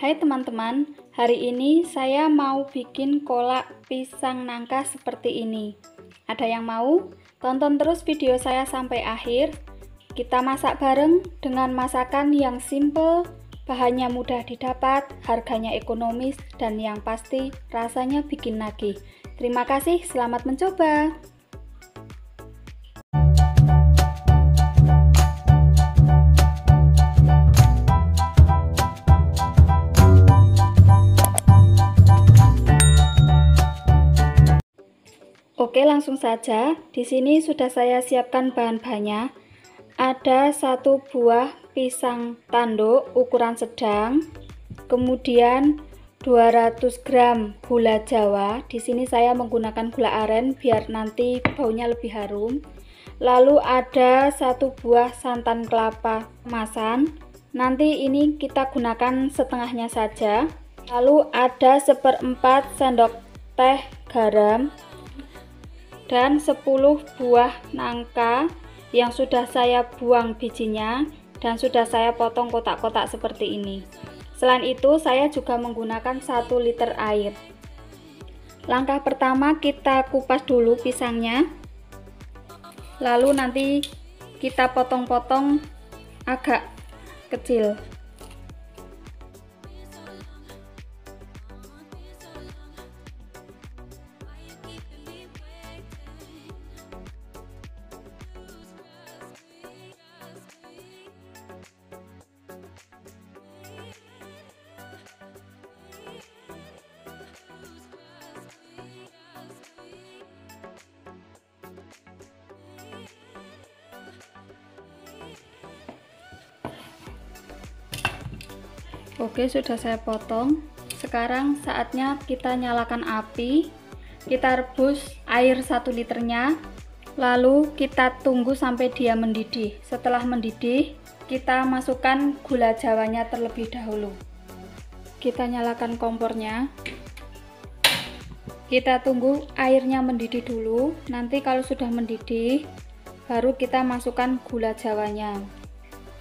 Hai teman-teman, hari ini saya mau bikin kolak pisang nangka seperti ini. Ada yang mau? Tonton terus video saya sampai akhir. Kita masak bareng dengan masakan yang simple, bahannya mudah didapat, harganya ekonomis, dan yang pasti rasanya bikin nagih. Terima kasih, selamat mencoba. Oke, langsung saja. Di sini sudah saya siapkan bahan-bahannya. Ada satu buah pisang tanduk ukuran sedang, kemudian 200 gram gula jawa. Di sini saya menggunakan gula aren biar nanti baunya lebih harum. Lalu ada satu buah santan kelapa kemasan. Nanti ini kita gunakan setengahnya saja. Lalu ada seperempat sendok teh garam dan 10 buah nangka yang sudah saya buang bijinya dan sudah saya potong kotak-kotak seperti ini. Selain itu, saya juga menggunakan 1 liter air. Langkah pertama kita kupas dulu pisangnya. Lalu nanti kita potong-potong agak kecil. Oke, sudah saya potong. Sekarang saatnya kita nyalakan api. Kita rebus air 1 liternya. Lalu kita tunggu sampai dia mendidih. Setelah mendidih, kita masukkan gula jawanya terlebih dahulu. Kita nyalakan kompornya. Kita tunggu airnya mendidih dulu. Nanti kalau sudah mendidih, baru kita masukkan gula jawanya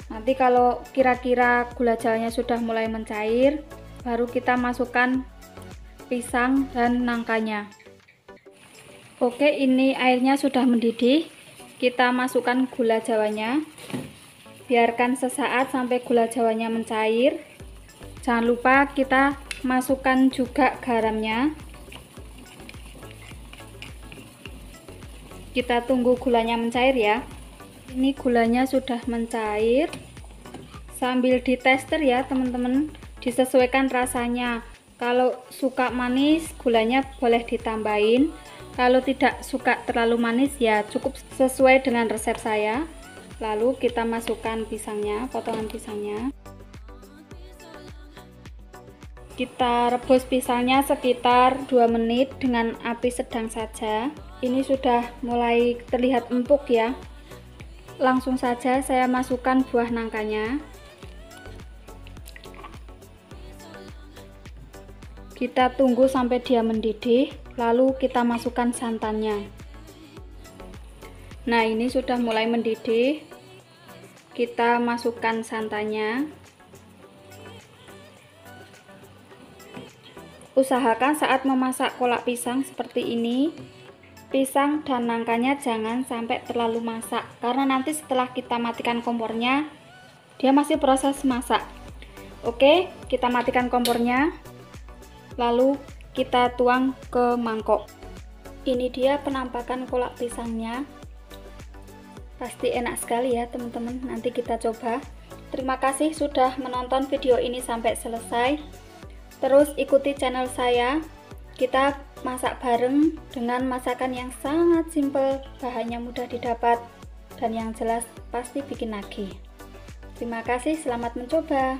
nanti kalau kira-kira gula jawanya sudah mulai mencair baru kita masukkan pisang dan nangkanya. Oke ini airnya sudah mendidih. Kita masukkan gula jawanya. Biarkan sesaat sampai gula jawanya mencair. Jangan lupa kita masukkan juga garamnya. Kita tunggu gulanya mencair ya ini gulanya sudah mencair. Sambil ditester ya teman-teman. Disesuaikan rasanya. Kalau suka manis gulanya boleh ditambahin. Kalau tidak suka terlalu manis ya cukup sesuai dengan resep saya. Lalu kita masukkan pisangnya potongan pisangnya. Kita rebus pisangnya sekitar 2 menit dengan api sedang saja. Ini sudah mulai terlihat empuk ya langsung saja saya masukkan buah nangkanya. Kita tunggu sampai dia mendidih lalu kita masukkan santannya. Nah ini sudah mulai mendidih. Kita masukkan santannya. Usahakan saat memasak kolak pisang seperti ini pisang dan nangkanya jangan sampai terlalu masak. Karena nanti setelah kita matikan kompornya dia masih proses masak. Oke kita matikan kompornya. Lalu kita tuang ke mangkok. Ini dia penampakan kolak pisangnya. Pasti enak sekali ya teman-teman. Nanti kita coba. Terima kasih sudah menonton video ini sampai selesai. Terus ikuti channel saya. Kita masak bareng dengan masakan yang sangat simple, bahannya mudah didapat, dan yang jelas pasti bikin nagih. Terima kasih, selamat mencoba.